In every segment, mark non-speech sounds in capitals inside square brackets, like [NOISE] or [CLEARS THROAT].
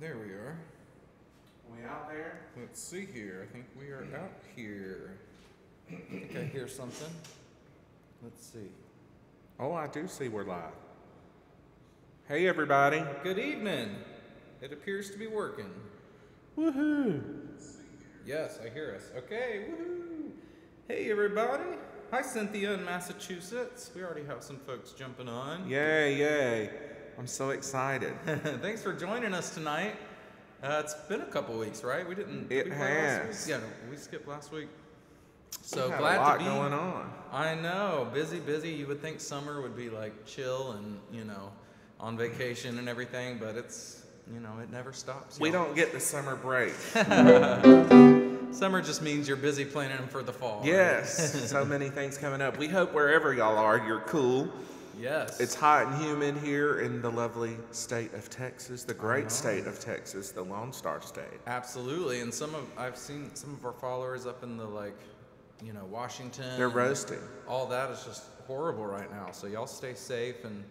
There we are. Are we out there? Let's see here. I think we are out here. I think I hear something. Let's see. Oh, I do see we're live. Hey, everybody. Good evening. It appears to be working. Woohoo. Yes, I hear us. Okay, woohoo. Hey, everybody. Hi, Cynthia in Massachusetts. We already have some folks jumping on. Yay, yay. I'm so excited. [LAUGHS] Thanks for joining us tonight. Uh, it's been a couple weeks, right? We didn't. It we has. week? Yeah, we skipped last week. So glad a lot to be going on. I know, busy, busy. You would think summer would be like chill and you know, on vacation and everything, but it's you know, it never stops. We y'all. don't get the summer break. [LAUGHS] Summer just means you're busy planning for the fall. right? Yes, [LAUGHS] so many things coming up. We hope wherever y'all are, you're cool. Yes. It's hot and humid here in the lovely state of Texas, the great state of Texas, the Lone Star State. absolutely, and some of I've seen some of our followers up in the like, you know, Washington. They're roasting. All that is just horrible right now. So y'all stay safe and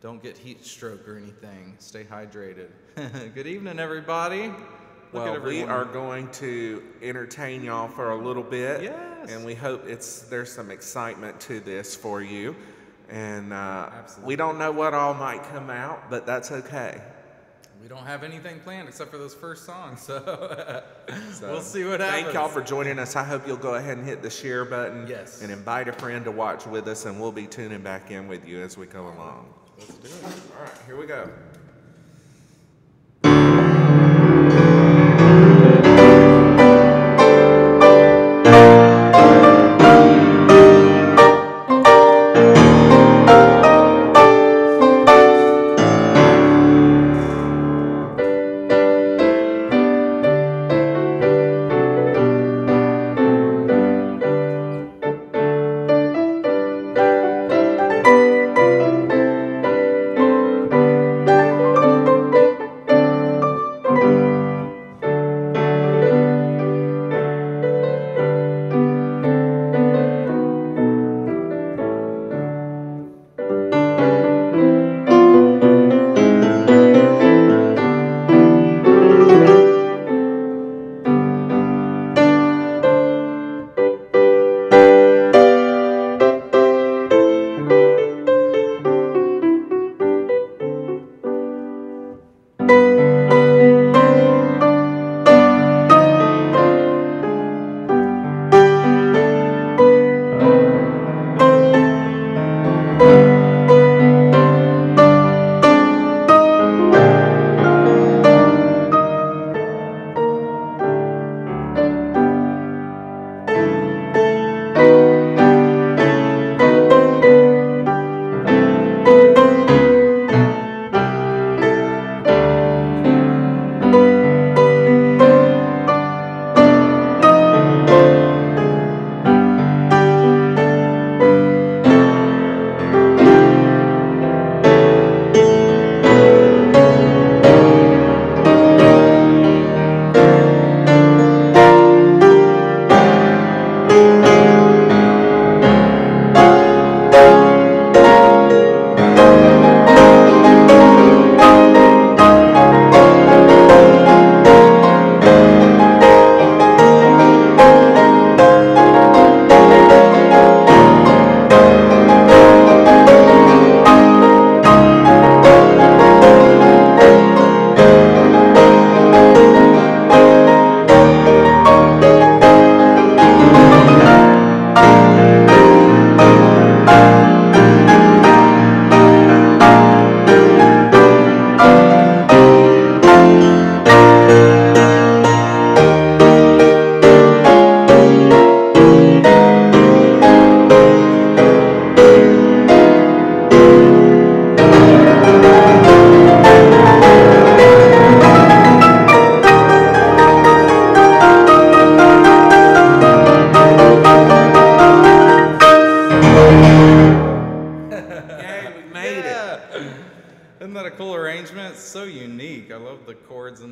don't get heat stroke or anything. Stay hydrated. [LAUGHS] Good evening, everybody. Look Well, we are going to entertain y'all for a little bit. Yes. And we hope it's there's some excitement to this for you. And uh, we don't know what all might come out, but that's okay. We don't have anything planned except for those first songs, so, [LAUGHS] So, we'll see what happens. Thank y'all for joining us. I hope you'll go ahead and hit the share button. Yes. And invite a friend to watch with us, and we'll be tuning back in with you as we go along. Let's do it. All right, here we go.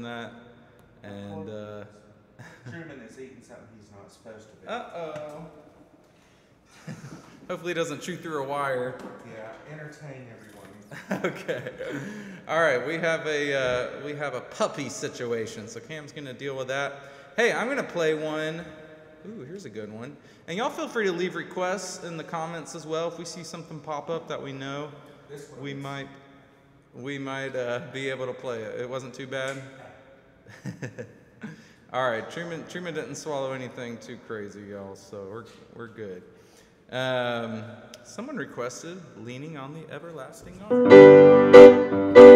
That. And uh [LAUGHS] Truman is eating something he's not supposed to be. oh. [LAUGHS] Hopefully, it doesn't chew through a wire. yeah, entertain everyone. [LAUGHS] okay. All right, we have a uh, we have a puppy situation, so Cam's gonna deal with that. Hey, I'm gonna play one. Ooh, here's a good one. And y'all feel free to leave requests in the comments as well. If we see something pop up that we know, we might we might uh, be able to play it. It wasn't too bad. [LAUGHS] All right, Truman Truman didn't swallow anything too crazy, y'all, so we're we're good. Um, someone requested "Leaning on the Everlasting Arm."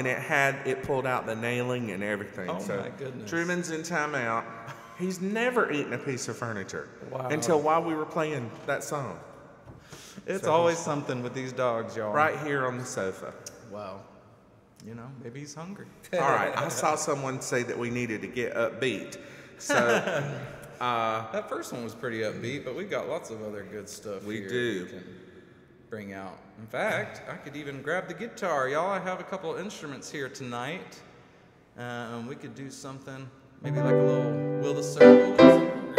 and it had it pulled out the nailing and everything. Oh so my goodness! Truman's in timeout. He's never eaten a piece of furniture wow. until while we were playing that song. It's so always something with these dogs, y'all. Right here on the sofa. Wow. You know, maybe he's hungry. [LAUGHS] All right. I saw someone say that we needed to get upbeat. So [LAUGHS] uh, that first one was pretty upbeat, but we got lots of other good stuff. We do. We bring out. In fact, I could even grab the guitar. Y'all, I have a couple instruments here tonight. Um, we could do something, maybe like a little Will the Circle.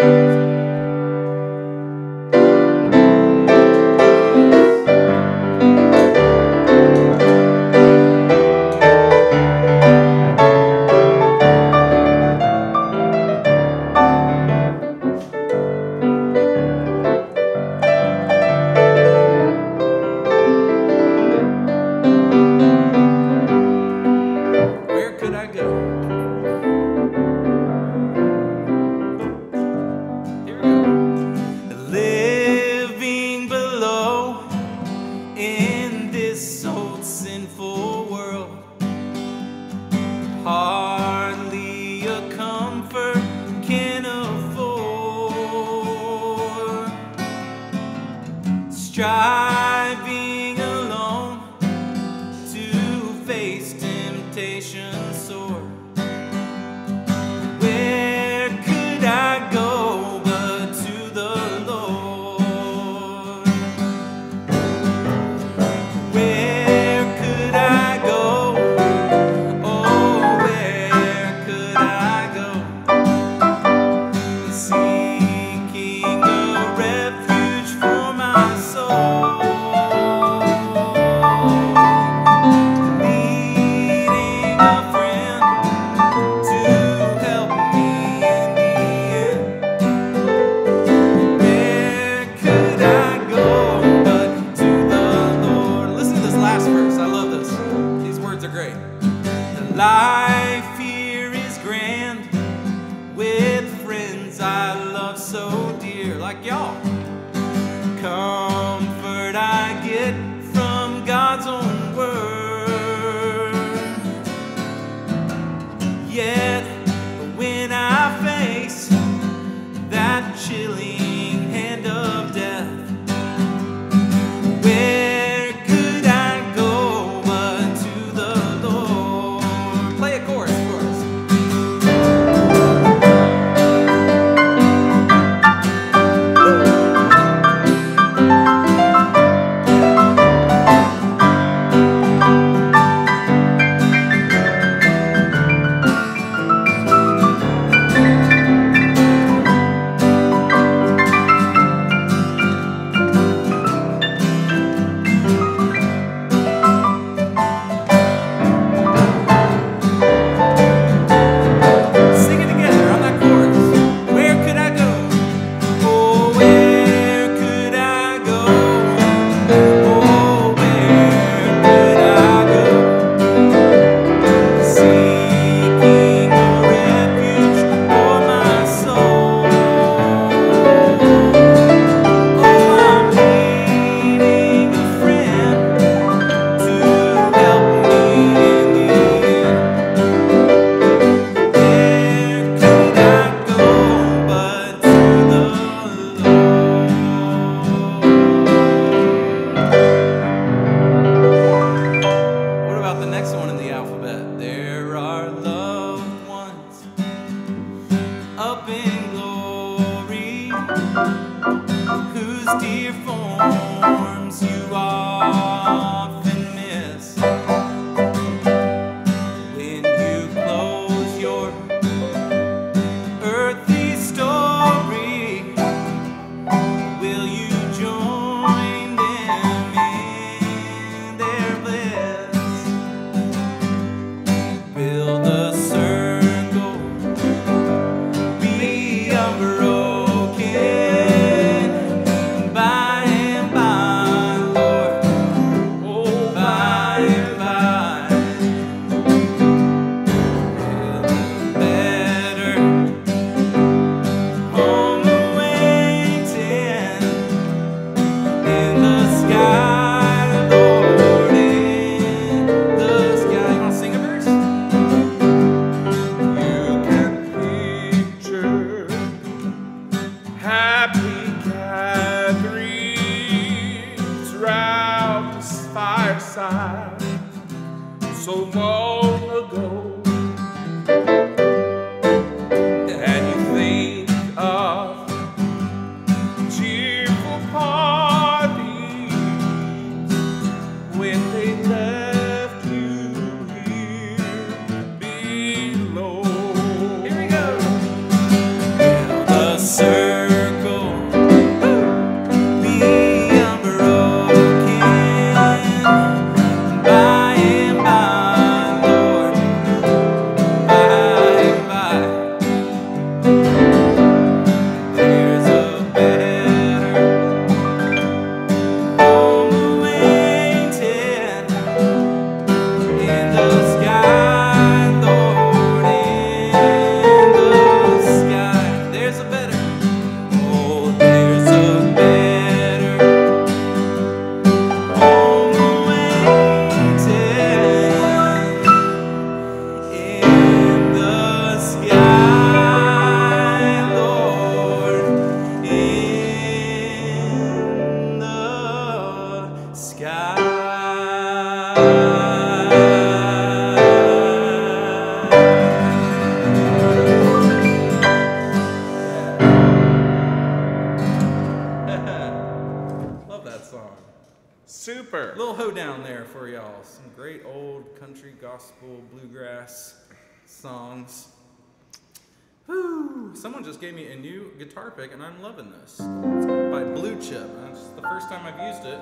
I've used it.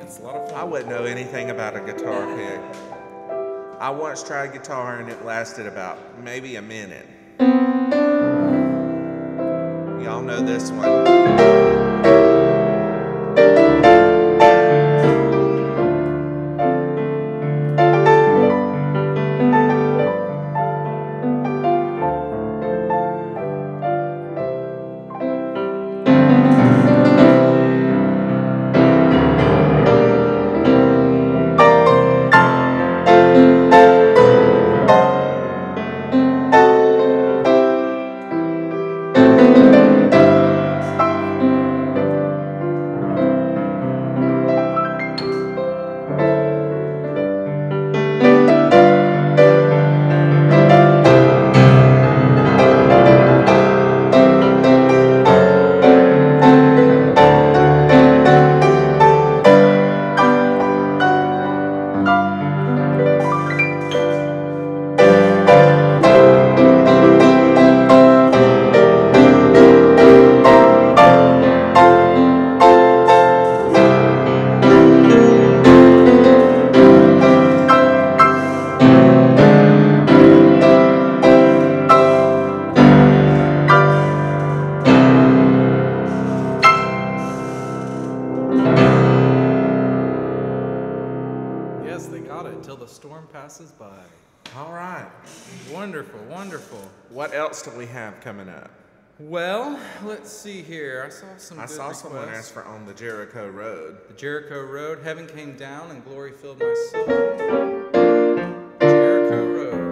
It's a lot of fun. I wouldn't know anything about a guitar pick. I once tried guitar and it lasted about maybe a minute. Y'all know this one. Well, let's see here. I saw some. I saw requests. someone ask for on the Jericho Road. The Jericho Road. Heaven came down and glory filled my soul. Jericho Road.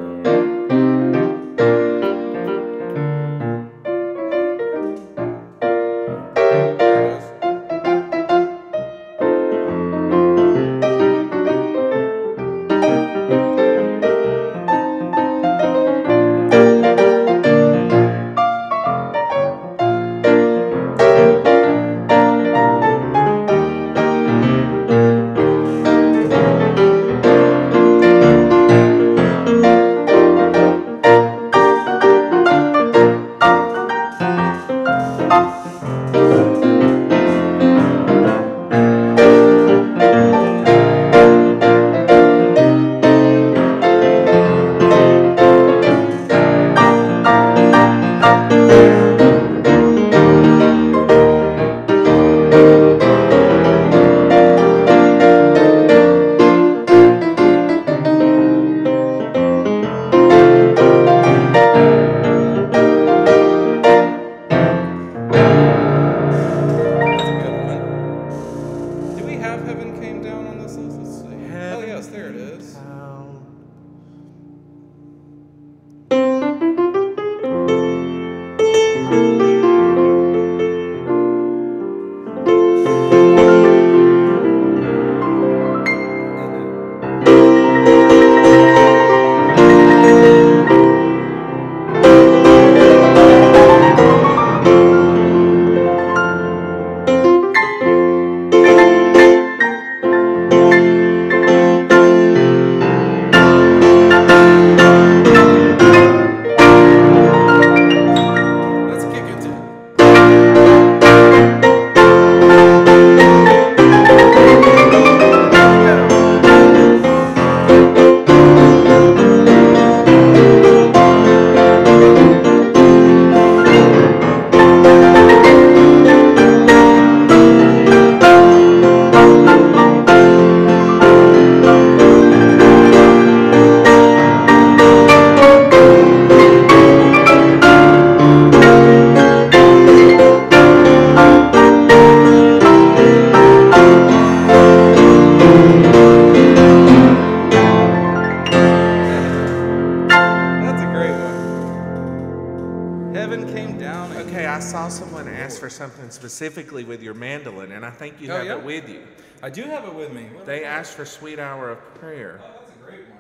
Something specifically with your mandolin, and I think you Oh, have yeah? it with you. I do have it with me. What- They asked for Sweet Hour of Prayer, Oh, that's a great one.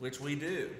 which we do.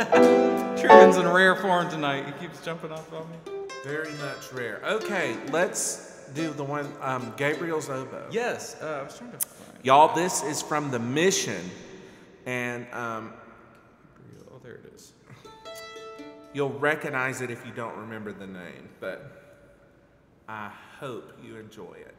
[LAUGHS] Truman's in rare form tonight. He keeps jumping off on me. Very much rare. Okay, let's do the one, um, Gabriel's oboe. Yes, uh, I was trying to find. Y'all, this is from the mission, and um, Oh, there it is. [LAUGHS] you'll recognize it if you don't remember the name, but I hope you enjoy it.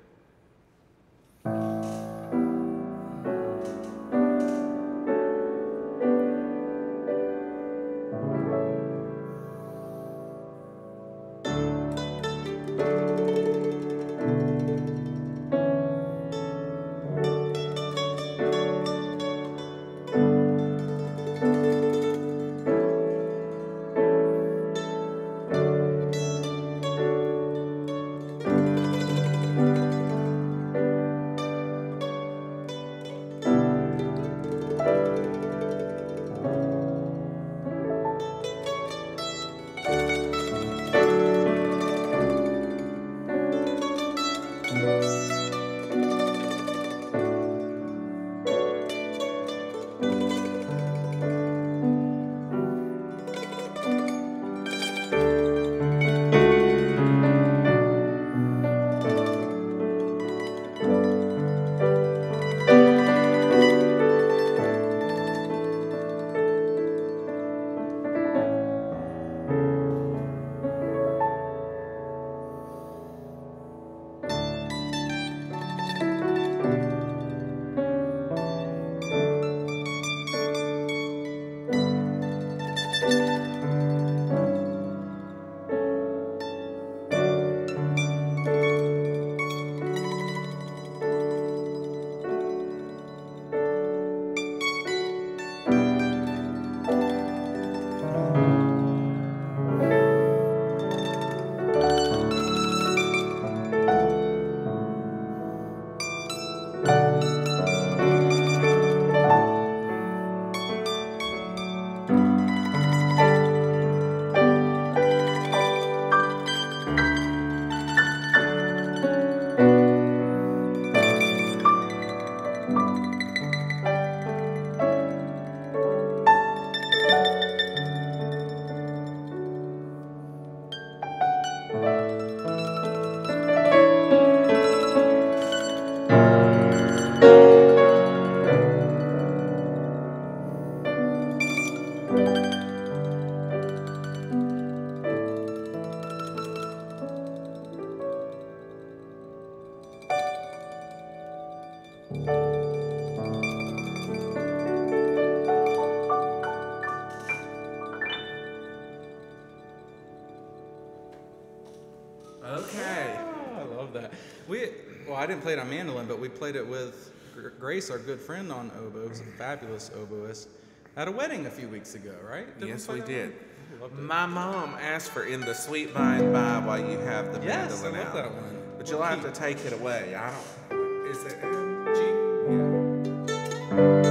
I didn't play it on mandolin, but we played it with Grace, our good friend on oboe, who's a fabulous oboist, at a wedding a few weeks ago, right? Didn't yes, we, we did. My mom asked for "In the Sweet By and By" while you have the yes, mandolin out. Yes, I love that one. But we'll you'll keep. have to take it away. I don't. Is it G? Yeah.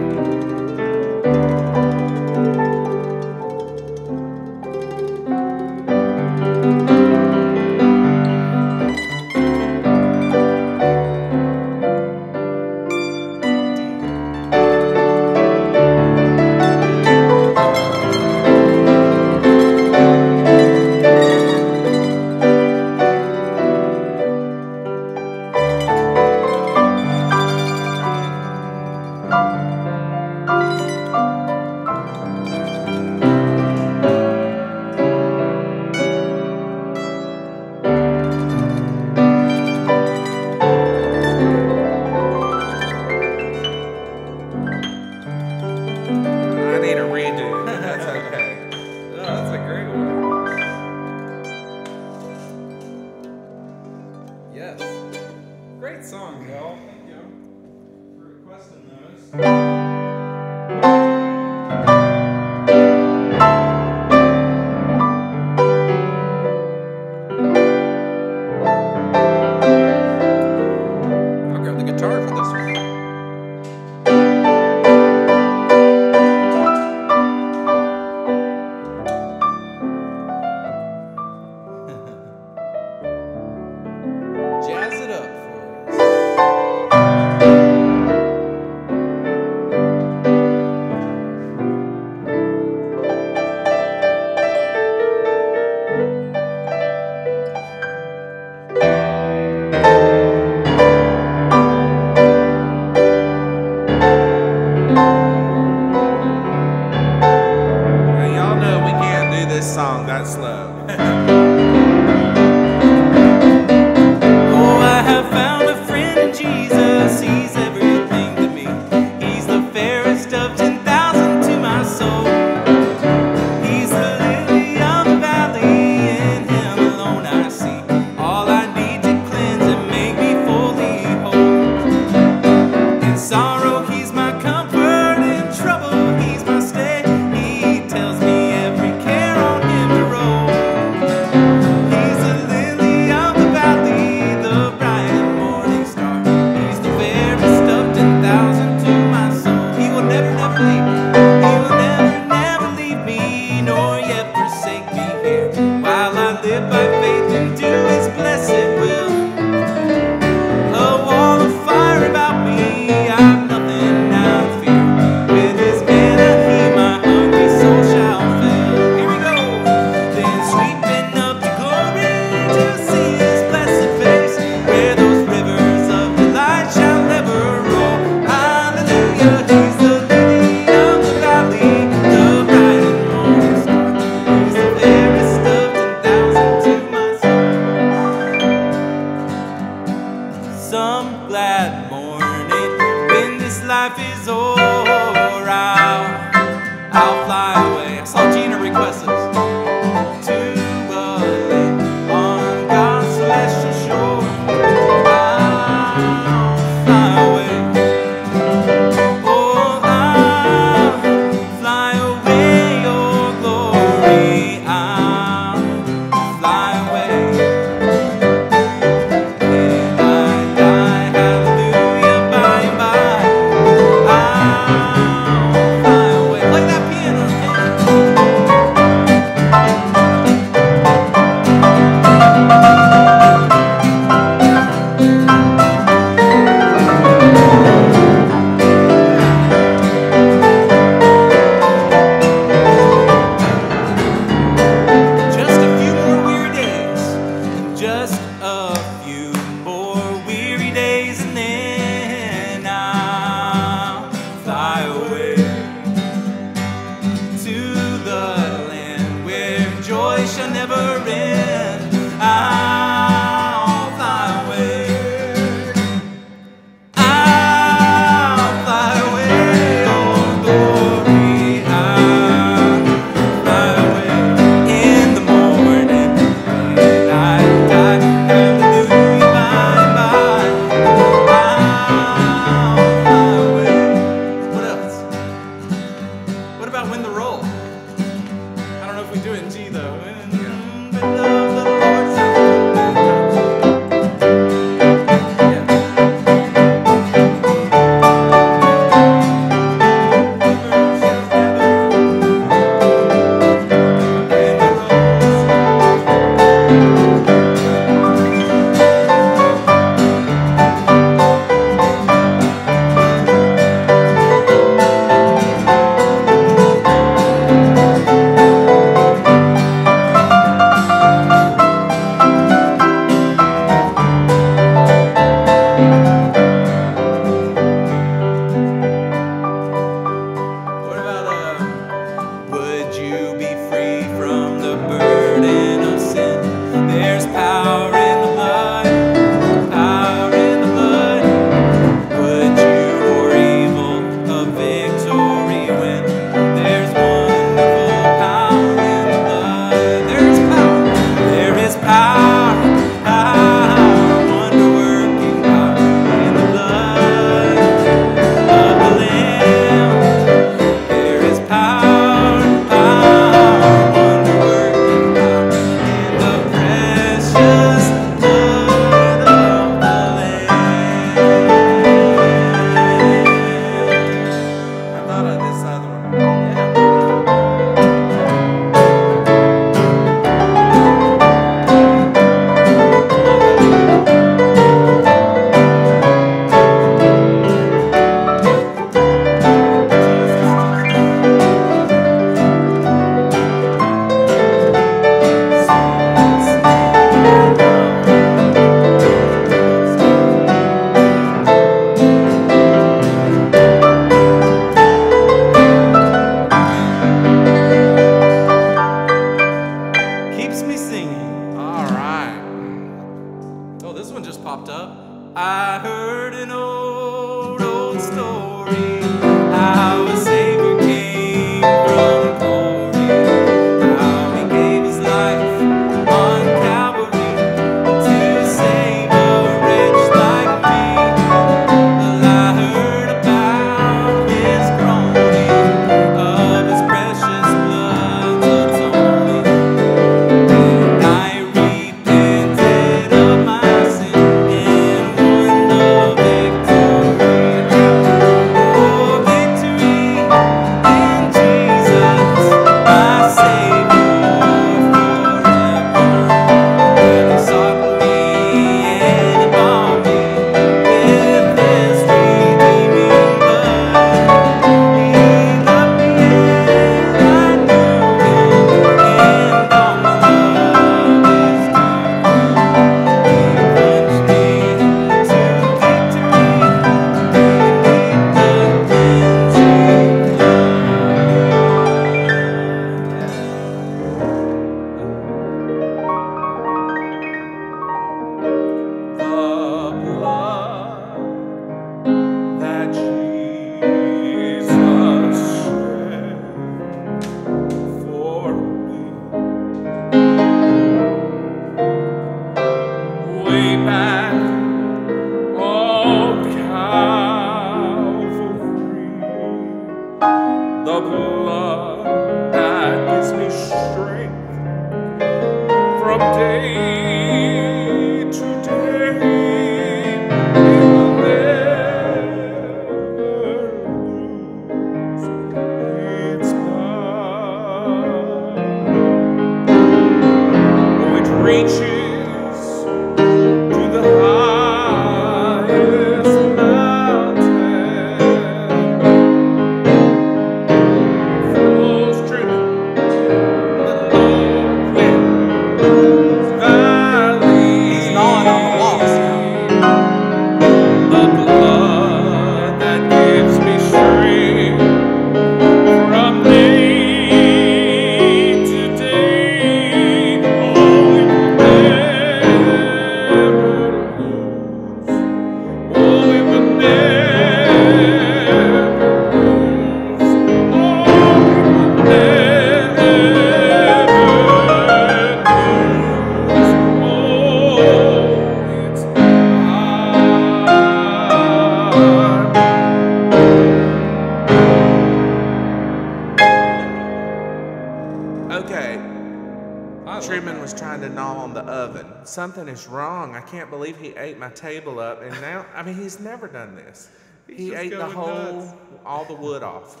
Something is wrong. I can't believe he ate my table up, and now I mean he's never done this. he ate the whole, nuts. all the wood off.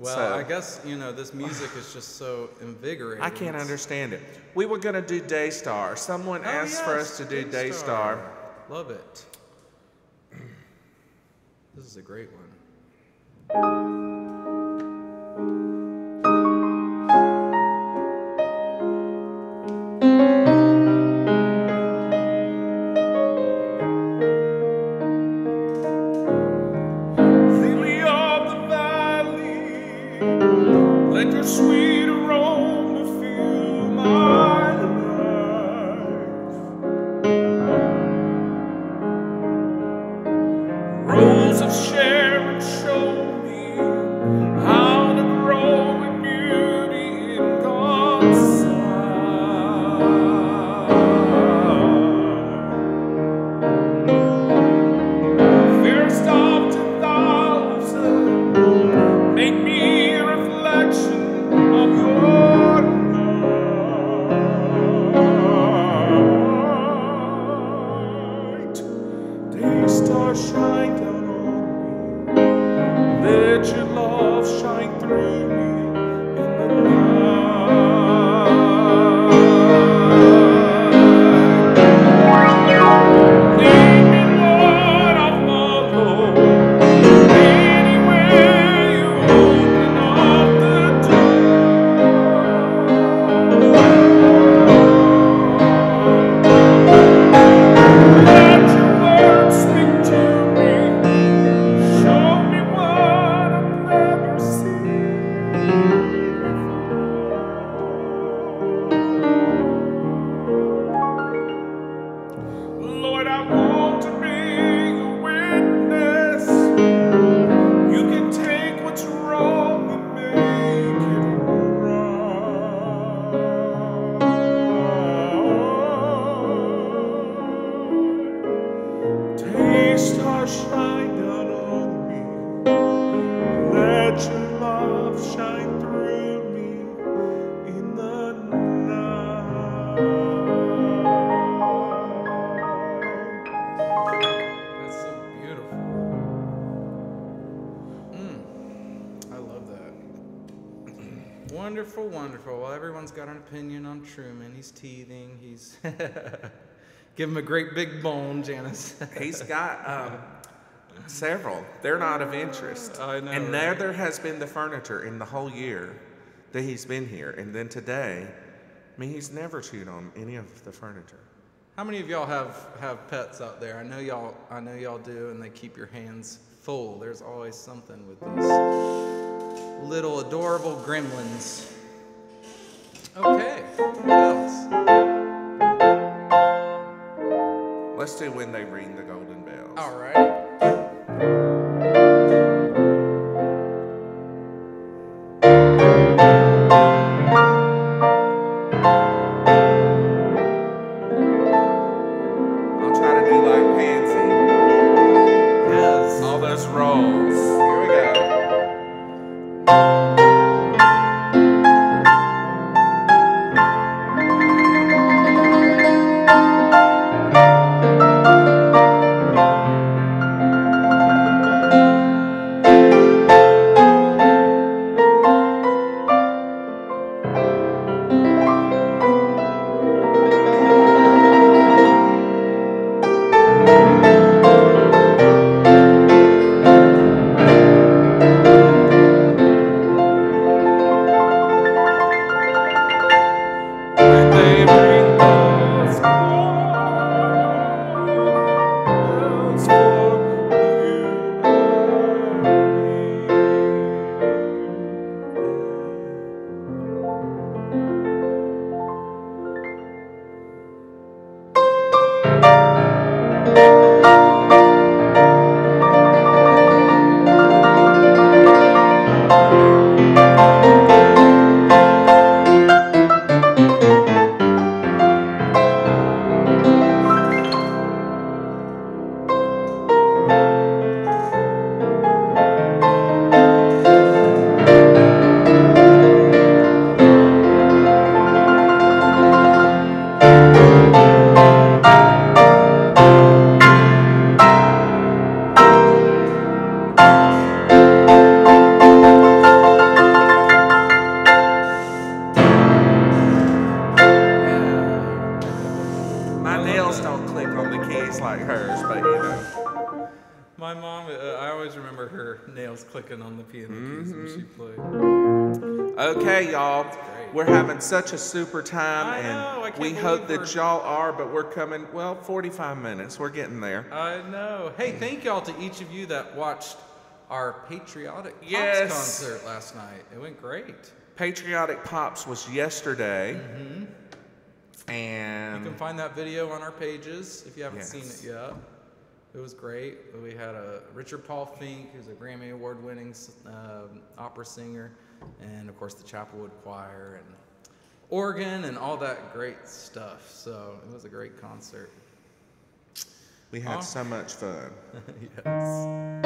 Well, So- I guess you know this music is just so invigorating. I can't understand it. We were gonna do Daystar. Someone Oh, asked for us to do Daystar. Daystar. Love it. [CLEARS THROAT] This is a great one. Day star shine down on me, let your love Truman. He's teething. He's [LAUGHS] give him a great big bone, Janice. [LAUGHS] He's got um, several. They're not of interest. I know, And right? neither has been the furniture in the whole year that he's been here. And then today, I mean, he's never chewed on any of the furniture. How many of y'all have have pets out there? I know y'all. I know y'all do, and they keep your hands full. There's always something with these little adorable gremlins. Okay. Let's do when they ring the golden bells. All right. Such a super time, I and know, can't we hope that we're- y'all are. But we're coming. Well, 45 minutes. We're getting there. I know. Hey, thank y'all to each of you that watched our patriotic Pops Yes. concert last night. It went great. Patriotic Pops was yesterday, You and you can find that video on our pages if you haven't Yes. seen it yet. It was great. We had a Richard Paul Fink, who's a Grammy Award-winning um opera singer, and of course the Chapelwood Choir and organ and all that great stuff. So it was a great concert. we had Aw. so much fun. [LAUGHS] yes.